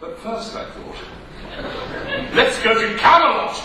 But first I thought, let's go to Camelot.